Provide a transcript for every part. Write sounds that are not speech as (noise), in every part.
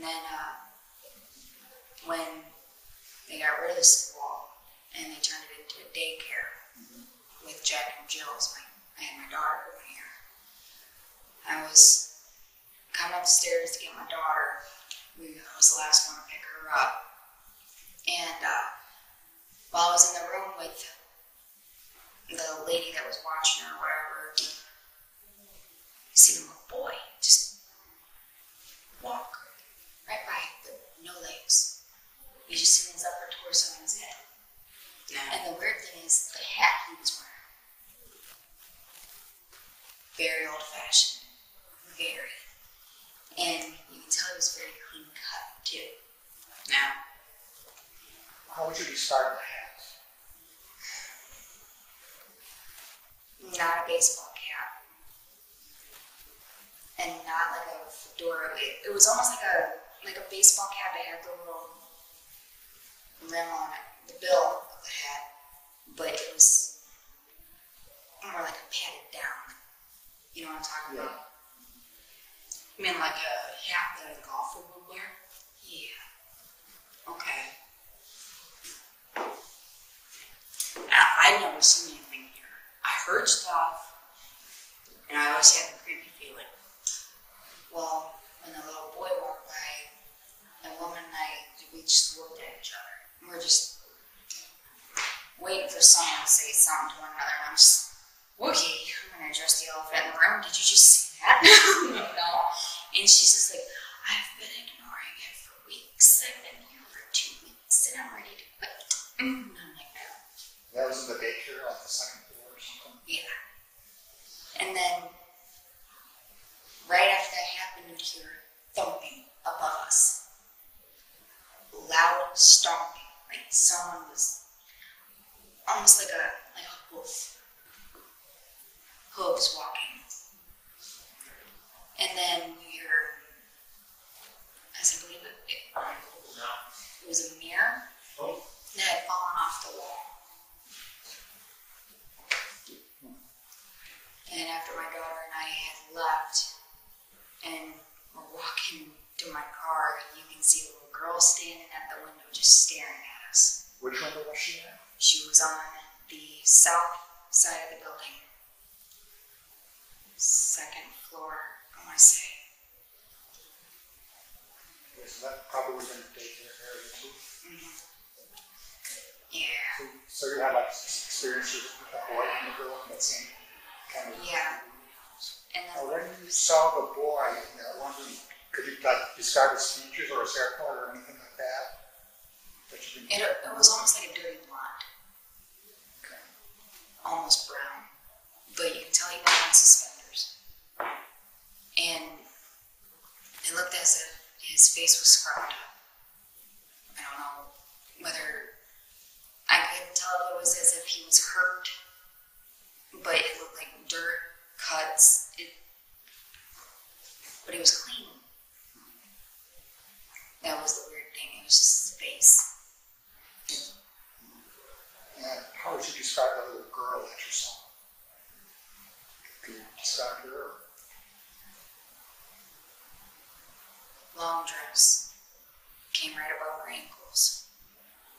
And then uh, when they got rid of the school and they turned it into a daycare with Jack and Jill's, my, I had my daughter over here. I was coming upstairs to get my daughter. We, I was the last one to pick her up. And uh, while I was in the room with the lady that was watching her, whatever, I see a little boy just walk right by, but no legs. You just see torso and head. And the weird thing is the hat he was wearing. Very old fashioned. Very. And you can tell he was very clean cut too. Now, How would you describe the hat? Not a baseball cap. And not like a fedora. It, it was almost like a like a baseball cap that had the little rim on it, the bill of the hat, but it was more like a padded down. You know what I'm talking Yeah. about? you mean like a hat that a golfer would wear? Yeah. Okay. I, I never seen anything here. I heard stuff, and I always had the creepy feeling. Well, when the little boy walked by, the woman and I, we just looked at each other. And we're just waiting for someone to say something to one another. And I'm just, okay, I'm going to address the elephant in the room. Did you just see that? (laughs) no. And she's just like, I've been ignoring it for weeks. I've been here for two weeks and I'm ready to quit. Mm-hmm. And I'm like, no. That was in the daycare on the second floor or something? Yeah. And then, right after that happened, you'd hear thumping above us. Loud stomping, like someone was almost like a like a wolf. Hooves walking. And then you hear, as I believe it, it, it was a mirror that had fallen off the wall. And after my daughter and I had left and were walking to my car, you can see a little girl standing at the window just staring at us. Which window was she at? She was on the south side of the building. Second floor, I want to say. Okay, so that probably have been the daycare area too. Mm-hmm. Yeah. So, so you had like experiences with a boy and a girl in that same kind of. Yeah. And Now, then, oh, when you saw the boy, you know, wondering, could you like describe his features or his hair color or anything like that? That you it, it was almost like a dirty blonde, Okay. almost brown. But you can tell he on suspenders. And it looked as if his face was scrubbed up. I don't know whether I couldn't tell if it was as if he was hurt, but it looked like dirt, cuts. It, but he was clean. That was the weird thing. It was just his face. And how would you describe the little girl that you saw? Can you describe her? Or? Long dress. Came right above her ankles.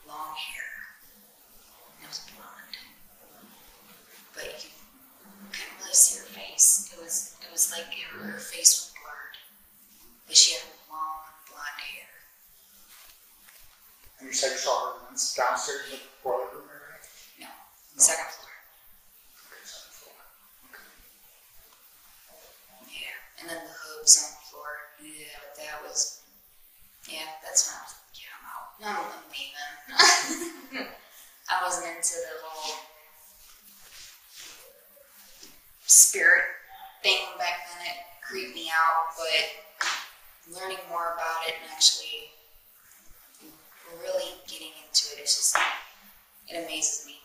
Long hair. It was blonde. But you couldn't really see her face. It was it was like her, her face was blurred. But she had long blonde hair. And you said you saw her downstairs in the boiler room. Second floor. Yeah. And then the hooves on the floor. Yeah, that was yeah, that's was yeah, I'm out. No, I'm leaving. (laughs) I wasn't into the whole spirit thing back then. It creeped me out, but learning more about it and actually really getting into it, it's just it amazes me.